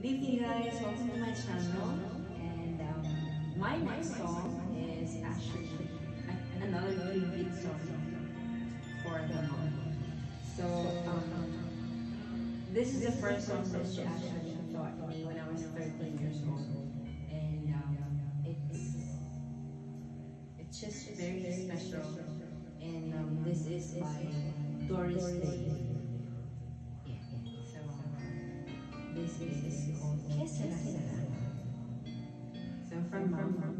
Guys, welcome to my channel and um, my next song is actually another tribute song for the mom. So um, this is the first song that she actually taught me when I was 13 years old and um, it's it's just very special and um, this is by Doris Day. From,